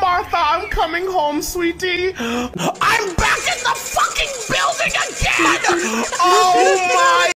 Martha, I'm coming home, sweetie. I'm back in the fucking building again! oh